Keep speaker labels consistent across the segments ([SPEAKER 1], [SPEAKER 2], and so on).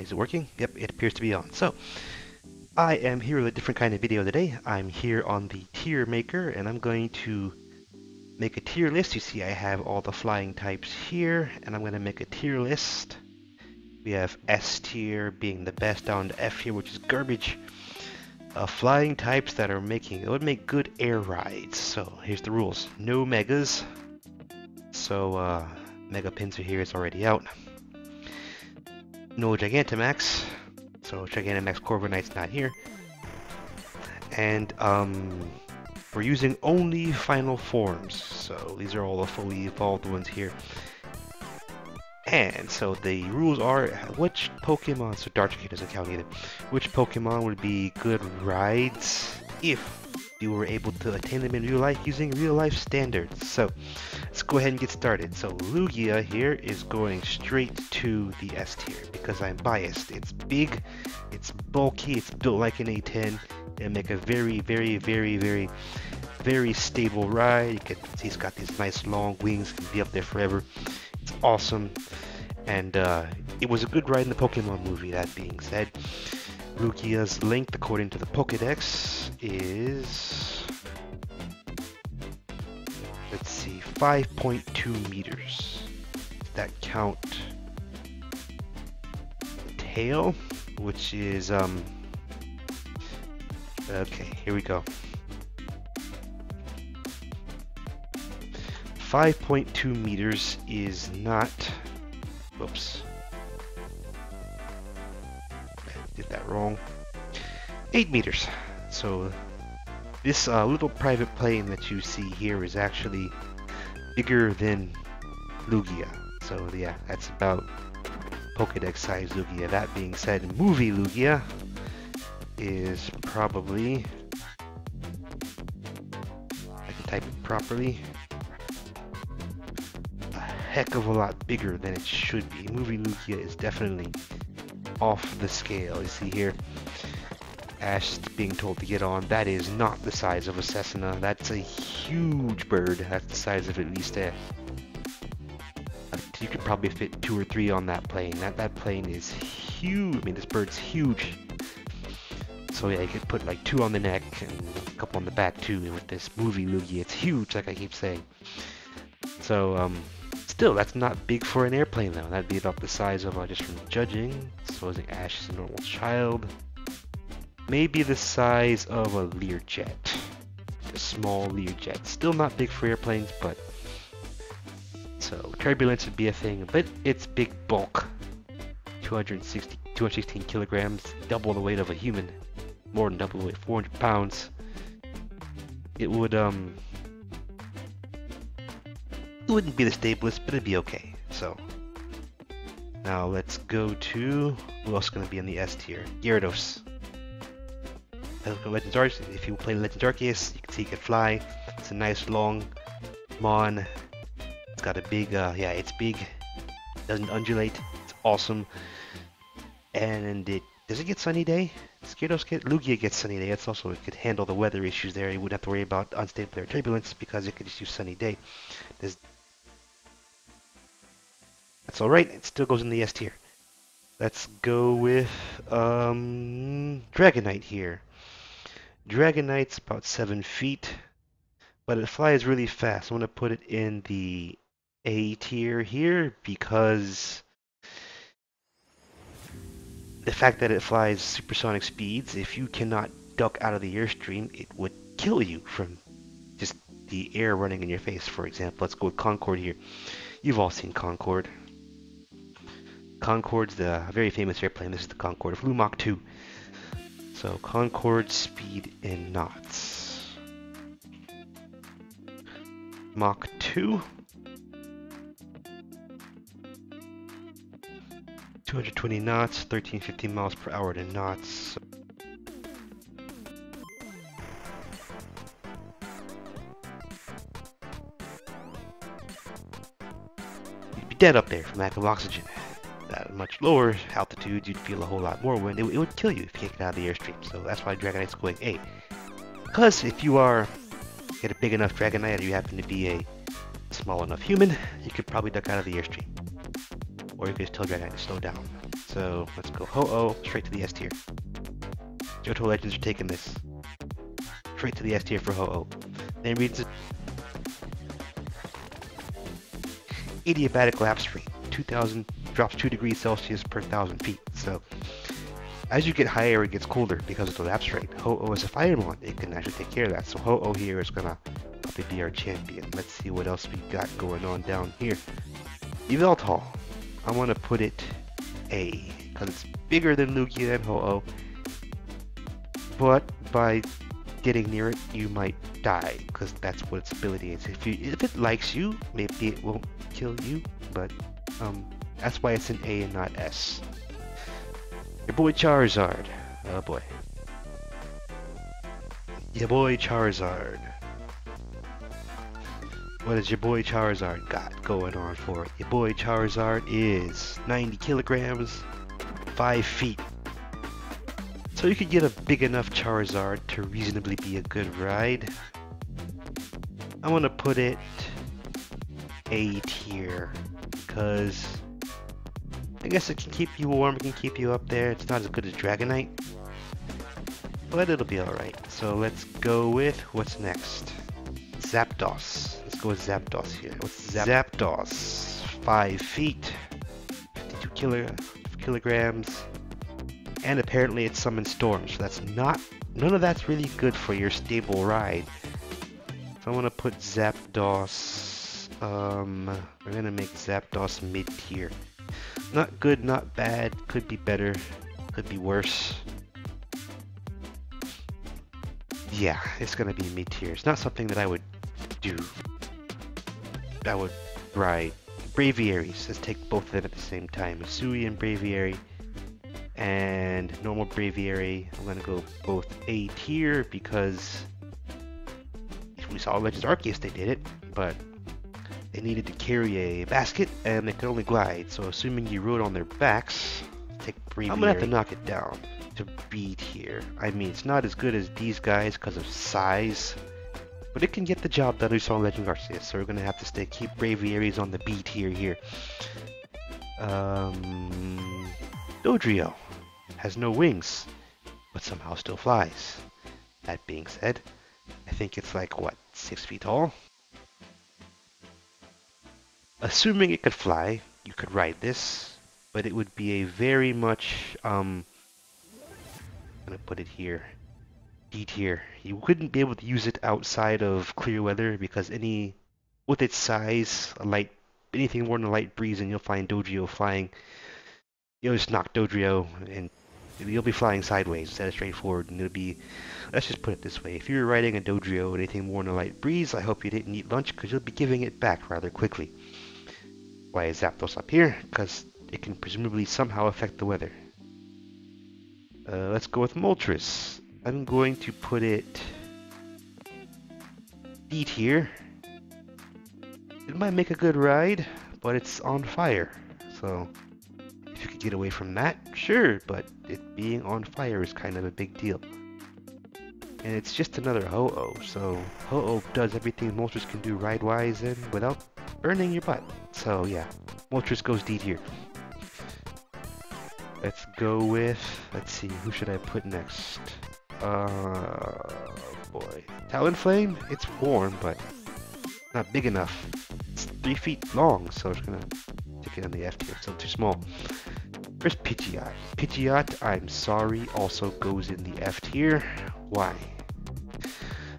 [SPEAKER 1] Is it working? Yep, it appears to be on. So, I am here with a different kind of video today. I'm here on the tier maker and I'm going to make a tier list. You see I have all the flying types here and I'm going to make a tier list. We have S tier being the best down to F tier which is garbage. Uh, flying types that are making, it would make good air rides. So here's the rules. No megas. So uh, Mega Pinsir here is already out. No Gigantamax. So Gigantamax Corviknight's not here. And um, we're using only final forms. So these are all the fully evolved ones here. And so the rules are which Pokemon, so Dartrikid doesn't count either, which Pokemon would be good rides if you were able to attain them in real life using real life standards. So let's go ahead and get started. So Lugia here is going straight to the S tier because I'm biased. It's big, it's bulky, it's built like an A10, and make a very, very, very, very, very stable ride. You can see it's got these nice long wings, can be up there forever. It's awesome, and uh, it was a good ride in the Pokemon movie. That being said. Lugia's length, according to the Pokedex, is let's see, 5.2 meters. That count the tail, which is um. Okay, here we go. 5.2 meters is not. Whoops. did that wrong. 8 meters. So this uh, little private plane that you see here is actually bigger than Lugia. So yeah, that's about Pokedex size Lugia. That being said, movie Lugia is probably, I can type it properly, a heck of a lot bigger than it should be. Movie Lugia is definitely off the scale. You see here, Ash being told to get on. That is not the size of a Cessna. That's a huge bird. That's the size of at least a. You could probably fit two or three on that plane. That that plane is huge. I mean, this bird's huge. So yeah, you could put like two on the neck and a couple on the back too. And with this movie Lugia, it's huge, like I keep saying. So um, Still, that's not big for an airplane though. That'd be about the size of, uh, just from judging, supposing Ash is a normal child. Maybe the size of a Learjet. A small Learjet. Still not big for airplanes, but... So, turbulence would be a thing, but it's big bulk. 260, 216 kilograms, double the weight of a human. More than double the weight, 400 pounds. It would, um, it wouldn't be the stablest, but it'd be okay. So now let's go to who else is going to be in the S tier? Gyarados. Legends Arceus. If you play Legends Arceus, you can see it can fly. It's a nice long mon. It's got a big, uh, yeah, it's big. Doesn't undulate. It's awesome. And it does it get sunny day? Gyarados get Lugia gets sunny day. It's also it could handle the weather issues there. You wouldn't have to worry about unstable air turbulence because it could just use sunny day. Does that's alright, it still goes in the S tier. Let's go with um, Dragonite here. Dragonite's about 7 feet, but it flies really fast. I'm going to put it in the A tier here because the fact that it flies supersonic speeds, if you cannot duck out of the airstream, it would kill you from just the air running in your face, for example. Let's go with Concorde here. You've all seen Concorde. Concorde's the very famous airplane. This is the Concorde. Flew Mach 2. So Concorde, speed in knots. Mach 2. 220 knots, 1350 miles per hour to knots. You'd be dead up there from lack of oxygen That much lower you'd feel a whole lot more wind. It, it would kill you if you get out of the airstream. So that's why Dragonite's going A. Because if you are get a big enough Dragonite or you happen to be a small enough human, you could probably duck out of the airstream. Or you could just tell Dragonite to slow down. So let's go Ho-Oh straight to the S tier. Johto Legends are taking this straight to the S tier for Ho-Oh. Then reads. Adiabatic lapse rate, 2,000 drops 2 degrees Celsius per 1,000 feet. So as you get higher, it gets colder because of the lapse rate. Ho-Oh is a fireball. It can actually take care of that. So Ho-Oh here is gonna probably be our champion. Let's see what else we got going on down here. Yveltal. I want to put it A because it's bigger than Lugia and Ho-Oh. But by getting near it, you might die because that's what its ability is. If you if it likes you, maybe it won't kill you, but um, that's why it's an A and not S. Your boy Charizard. Oh boy. Your boy Charizard. What has your boy Charizard got going on for it? Your boy Charizard is 90 kilograms, 5 feet. So you could get a big enough Charizard to reasonably be a good ride. I want to put it A tier because I guess it can keep you warm, it can keep you up there. It's not as good as Dragonite, but it'll be alright. So let's go with what's next. Zapdos. Let's go with Zapdos here. What's Zap Zapdos? 5 feet, 52 kilo kilograms, and apparently it summons storms. So that's not, none of that's really good for your stable ride. So I'm gonna put Zapdos, um, we're gonna make Zapdos mid tier. Not good, not bad. Could be better. Could be worse. Yeah, it's gonna be mid tier. It's not something that I would do. I would ride Braviaries. Let's take both of them at the same time. Hisuian Braviary. And normal Braviary. I'm gonna go both A tier because we saw Legends Arceus they did it, but they needed to carry a basket, and they could only glide. So assuming you rode on their backs, take. I'm gonna have to knock it down to B tier. I mean, it's not as good as these guys because of size, but it can get the job done. We saw Legends Arceus, so we're gonna have to stay keep Braviaries on the B tier. here. Um, Dodrio has no wings, but somehow still flies. That being said, I think it's like what six feet tall. Assuming it could fly, you could ride this, but it would be a very much, um, I'm gonna put it here, D tier. You wouldn't be able to use it outside of clear weather because any, with its size, a light, anything more than a light breeze and you'll find Dodrio flying, you'll just knock Dodrio and you'll be flying sideways instead of straightforward. And it'll be let's just put it this way. If you're riding a Dodrio anything more than a light breeze I hope you didn't eat lunch because you'll be giving it back rather quickly why is Zapdos up here? Because it can presumably somehow affect the weather. Uh, let's go with Moltres. I'm going to put it D tier. It might make a good ride, but it's on fire. So if you could get away from that, sure, but it being on fire is kind of a big deal. And it's just another Ho-Oh, so Ho-Oh does everything Moltres can do ride-wise and without burning your butt. So yeah, Moltres goes D tier. Let's go with, let's see, who should I put next? Uh, boy. Talonflame? It's warm, but not big enough. It's three feet long, so it's gonna take it on the F tier, so too small. Where's Pidgeot? Pidgeot, I'm sorry, also goes in the F tier. Why?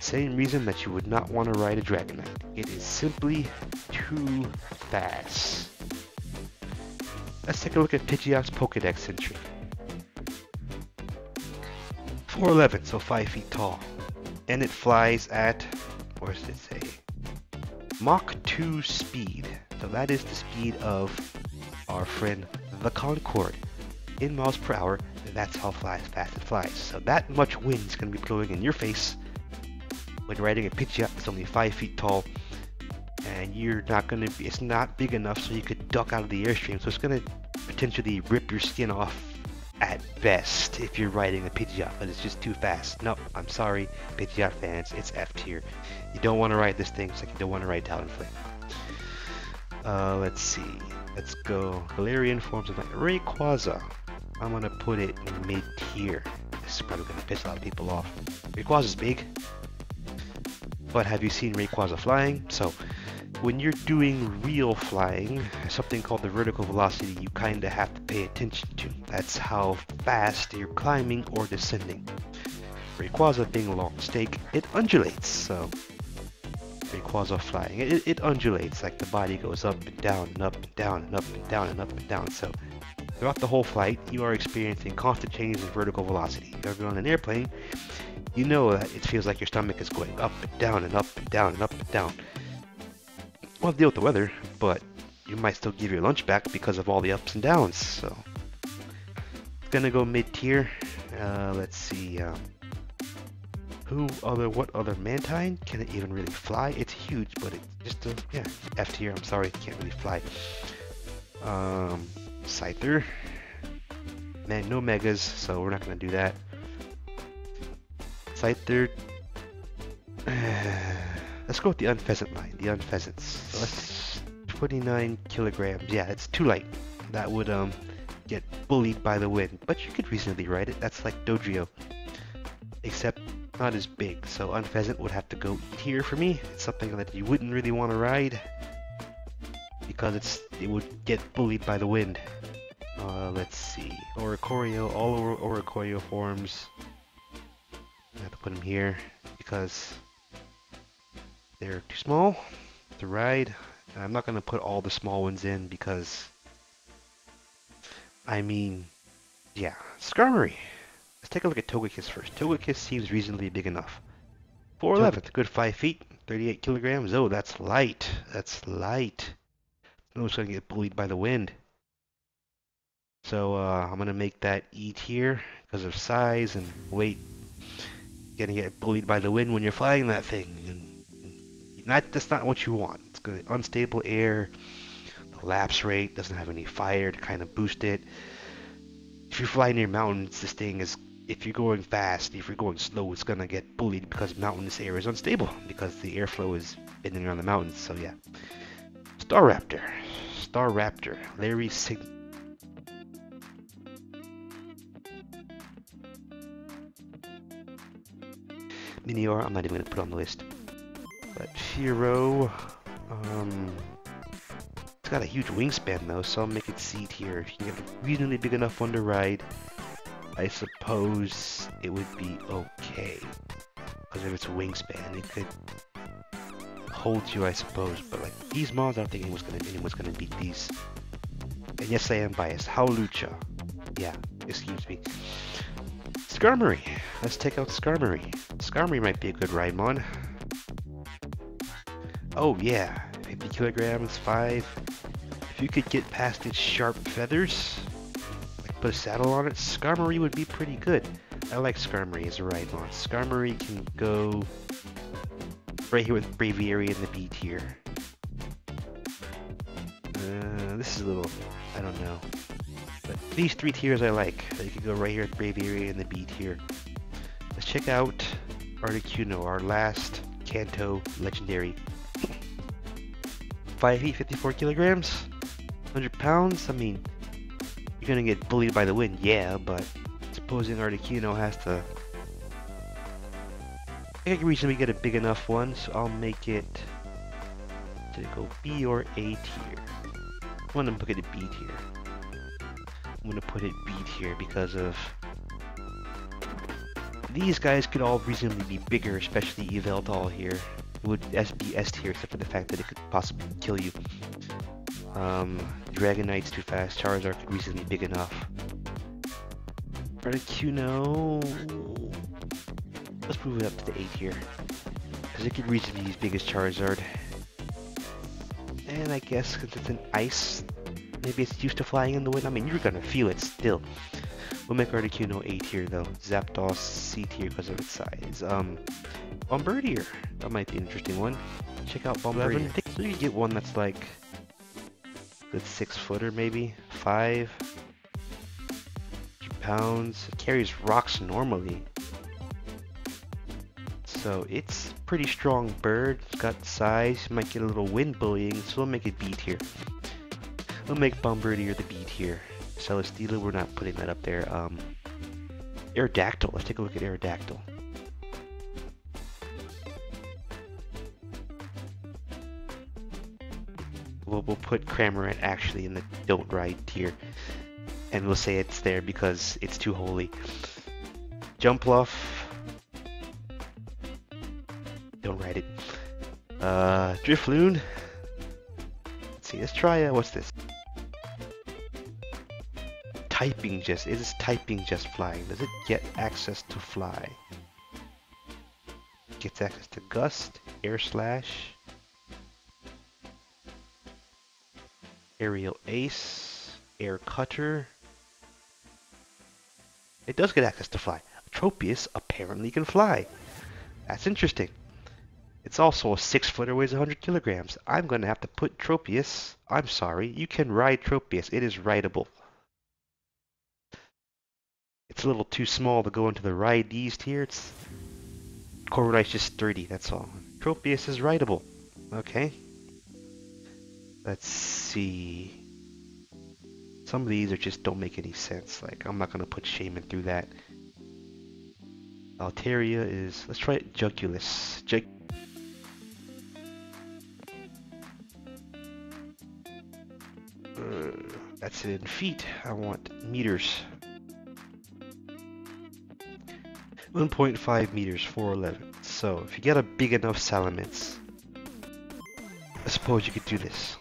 [SPEAKER 1] Same reason that you would not want to ride a Dragonite. It is simply too fast. Let's take a look at Pidgeot's Pokedex entry. 4'11", so 5 feet tall. And it flies at, what does it say? Mach 2 speed. So that is the speed of our friend the Concorde. In miles per hour, that's how fast it flies. So that much wind is going to be blowing in your face when riding a Pidgeot that's only 5 feet tall and you're not going to be, it's not big enough so you could duck out of the airstream. So it's going to potentially rip your skin off at best if you're riding a Pidgeot, but it's just too fast. No, I'm sorry, Pidgeot fans, it's F tier. You don't want to ride this thing, it's like you don't want to ride Talonflame. Uh, let's see. Let's go. Galarian forms of Rayquaza. I'm gonna put it mid tier. This is probably gonna piss a lot of people off. Rayquaza's big, but have you seen Rayquaza flying? So, when you're doing real flying, something called the vertical velocity you kind of have to pay attention to. That's how fast you're climbing or descending. Rayquaza being a long stake, it undulates, so Rayquaza flying, it, it undulates, like the body goes up and down and up and down and up and down and up and down, so throughout the whole flight, you are experiencing constant changes in vertical velocity. If you're on an airplane, you know that it feels like your stomach is going up and down and up and down and up and down. Well, deal with the weather, but you might still give your lunch back because of all the ups and downs, so... Gonna go mid-tier. Uh, let's see, um, Who other, what other Mantine? Can it even really fly? It's huge, but it's just a, yeah, F tier, I'm sorry, can't really fly. Um, Scyther. Man, no Megas, so we're not gonna do that. Scyther. let's go with the Unfezant line, the Unfezants. So let's 29 kilograms. Yeah, it's too light. That would um get bullied by the wind, but you could reasonably ride it. That's like Dodrio, except not as big. So Unfezant would have to go here for me. It's something that you wouldn't really want to ride because it's it would get bullied by the wind. Uh, let's see. Oricorio, all Oricorio forms. I have to put them here because they're too small to ride. I'm not going to put all the small ones in because, I mean, yeah, Skarmory. Let's take a look at Togekiss first. Togekiss seems reasonably big enough. 4'11", good 5 feet, 38 kilograms. Oh, that's light. That's light. No, it's going to get bullied by the wind. So uh, I'm going to make that E tier because of size and weight. You're going to get bullied by the wind when you're flying that thing. And that, that's not what you want. It's to unstable air. The lapse rate doesn't have any fire to kind of boost it. If you fly near mountains, this thing is if you're going fast, if you're going slow, it's gonna get bullied because mountainous air is unstable because the airflow is bending around the mountains. So yeah, Staraptor, Staraptor, Larry Sig Minior, I'm not even to put on the list. But Hero, um, it's got a huge wingspan though, so I'll make it C tier. If you can get a reasonably big enough one to ride, I suppose it would be okay. Because of its wingspan, it could hold you, I suppose. But like these mods, I don't think anyone's gonna anyone's gonna beat these. And yes, I am biased. Hawlucha. Yeah, excuse me. Skarmory. Let's take out Skarmory. Skarmory might be a good ride mod. Oh yeah, 50 kilograms, 5. If you could get past its sharp feathers, like put a saddle on it, Skarmory would be pretty good. I like Skarmory as a ride mod. Skarmory can go right here with Braviary in the B tier. Uh, this is a little, I don't know. But these three tiers I like. You could go right here with Braviary in the B tier. Let's check out Articuno, our last Kanto legendary. 5 feet, 54 kilograms, 100 pounds. I mean, you're gonna get bullied by the wind, yeah, but supposing Articuno has to. I can reasonably get a big enough one, so I'll make it to go B or A tier. I'm gonna put it a B tier. I'm gonna put it B tier because of these guys could all reasonably be bigger, especially Yveltal here. Would be S tier except for the fact that it could possibly kill you. Um, Dragonite's too fast, Charizard could reasonably big enough. Articuno... Let's move it up to the A tier. Because it could reasonably be as big as Charizard. And I guess because it's an ice Maybe it's used to flying in the wind. I mean, you're gonna feel it still. We'll make Articuno A tier though. Zapdos C tier because of its size. Um, Bombirdier. That might be an interesting one. Check out Bombirdier. So you get one that's like good six footer maybe, five pounds. It carries rocks normally. So it's pretty strong bird. It's got size. Might get a little wind bullying, so we'll make it B tier. We'll make Bombirdier the B tier. Celesteela, we're not putting that up there. Um, Aerodactyl. Let's take a look at Aerodactyl. We'll, we'll put Cramorant actually in the don't ride tier. And we'll say it's there because it's too holy. Jumpluff. Don't ride it. Uh, Drifloon. Let's see, let's try, uh, what's this? Typing just, is typing just flying? Does it get access to fly? Gets access to Gust, Air Slash, Aerial Ace, Air Cutter. It does get access to fly. Tropius apparently can fly. That's interesting. It's also a six footer, weighs 100 kilograms. I'm going to have to put Tropius. I'm sorry, you can ride Tropius. It is rideable. It's a little too small to go into the ride these tier. It's Corviknight's just sturdy, that's all. Tropius is rideable. Okay. Let's see. Some of these are just don't make any sense. Like, I'm not going to put Shaman through that. Altaria is... Let's try it. Jugulis. Jug uh, that's in feet. I want meters. 1.5 meters, 411. So, if you get a big enough Salamence, I suppose you could do this.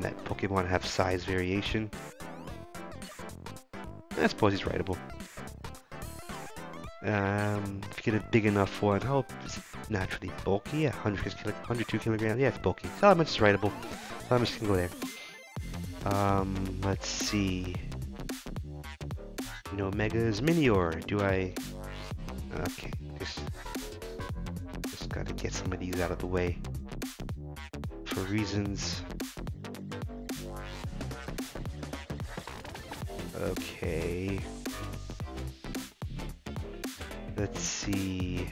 [SPEAKER 1] That Pokemon have size variation. I suppose he's rideable. Um, if you get a big enough one, how is it naturally bulky? Yeah, 100 kilo, 102 kilograms. Yeah, it's bulky. Salamence is rideable. Salamence can go there. Um, let's see. No Megas Minior. Do I Okay, just, just gotta get some of these out of the way for reasons. Okay. Let's see.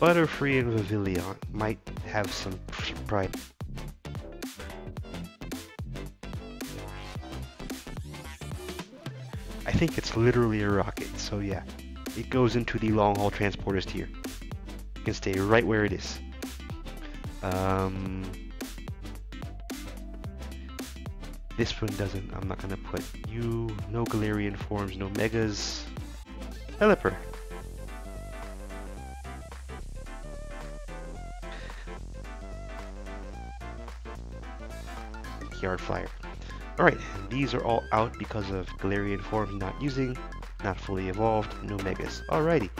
[SPEAKER 1] Butterfree and Vivillon might have some pride. I think it's literally a rocket. So yeah, it goes into the long haul transporters tier. You can stay right where it is. Um, this one doesn't, I'm not gonna put you, no Galarian forms, no Megas. Pelipper. Yard Flyer. Alright, these are all out because of Galarian forms not using not fully evolved, no megas. Alrighty,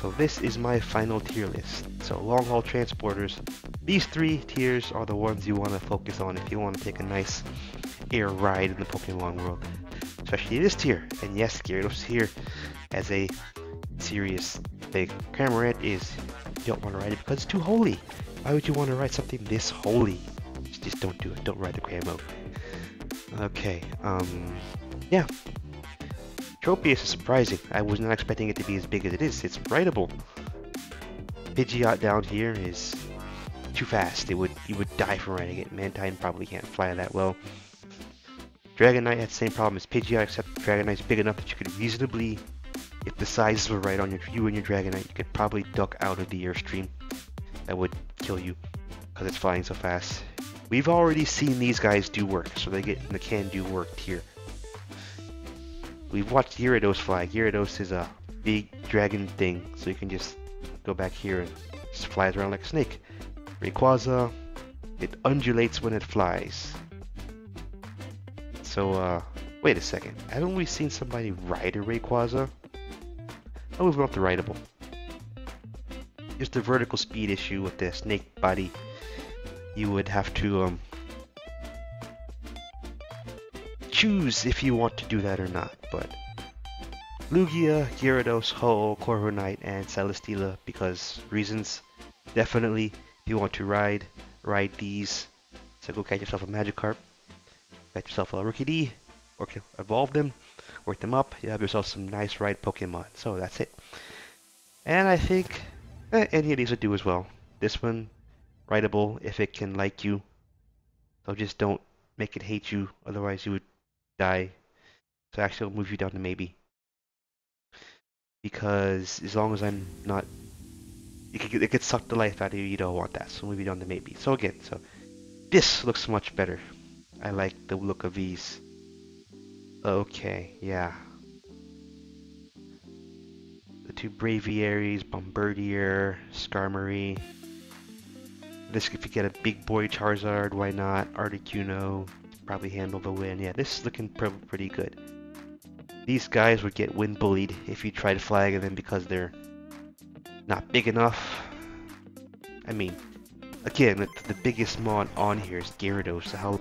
[SPEAKER 1] so this is my final tier list. So long haul transporters, these three tiers are the ones you want to focus on if you want to take a nice air ride in the Pokemon world. Especially this tier. And yes, Gyarados here as a serious thing. Cramorant is, you don't want to ride it because it's too holy. Why would you want to ride something this holy? Just, just don't do it. Don't ride the Cramo. Okay, um, yeah, Tropius is surprising. I was not expecting it to be as big as it is. It's rideable. Pidgeot down here is too fast. It would you would die from riding it. Mantine probably can't fly that well. Dragonite has the same problem as Pidgeot, except Dragonite's big enough that you could reasonably, if the sizes were right on your you and your Dragonite, you could probably duck out of the airstream. That would kill you because it's flying so fast. We've already seen these guys do work, so they get in the can do work tier. We've watched Gyarados fly. Gyarados is a big dragon thing, so you can just go back here and just flies around like a snake. Rayquaza, it undulates when it flies. So, uh, wait a second. Haven't we seen somebody ride a Rayquaza? Oh, we've got the rideable. Just a vertical speed issue with the snake body. You would have to, um, choose if you want to do that or not, but Lugia, Gyarados, Ho, Corviknight, and Celesteela because reasons. Definitely, if you want to ride, ride these. So go catch yourself a Magikarp, catch yourself a Rookidee, or evolve them, work them up, you have yourself some nice ride Pokemon. So that's it. And I think eh, any of these would do as well. This one, writable if it can like you. So just don't make it hate you, otherwise you would die. So actually I'll move you down to maybe. Because as long as I'm not it could, it could suck the life out of you, you don't want that. So move you down to maybe. So again, so this looks much better. I like the look of these. Okay, yeah. The two Braviaries, Bombirdier, Skarmory. This, if you get a big boy Charizard, why not? Articuno, probably handle the win. Yeah, this is looking pretty good. These guys would get wind bullied if you tried flagging them because they're not big enough. I mean, again, the, the biggest mod on here is Gyarados, so how